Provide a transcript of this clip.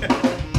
Yeah.